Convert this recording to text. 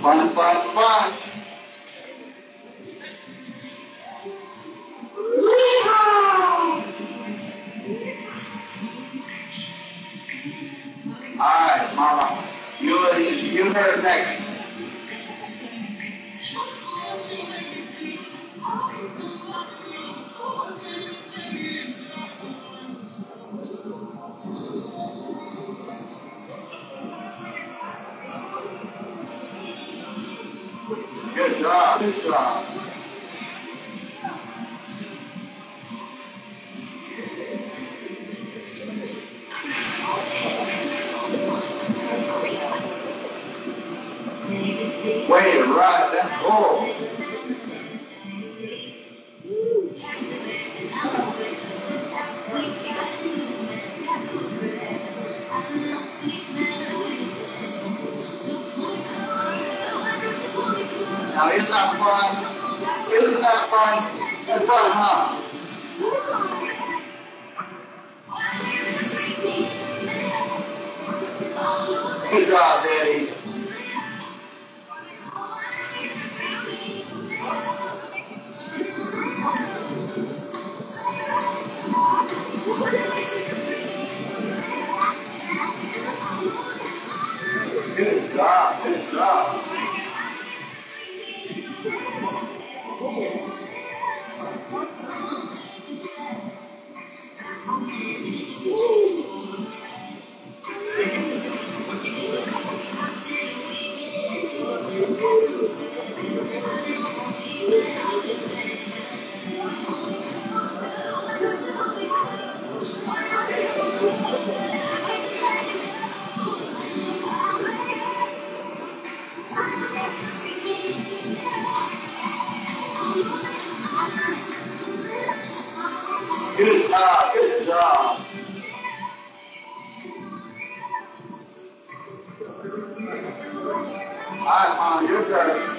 Fun, fun. All right, Mama. You you heard next. Good job. Good job. Way to ride that bull. Now isn't that fun? Isn't that fun? That's fun, huh? Good job, Daddy. Good job. Good job. Good job. Good job. All right, Mom, your turn.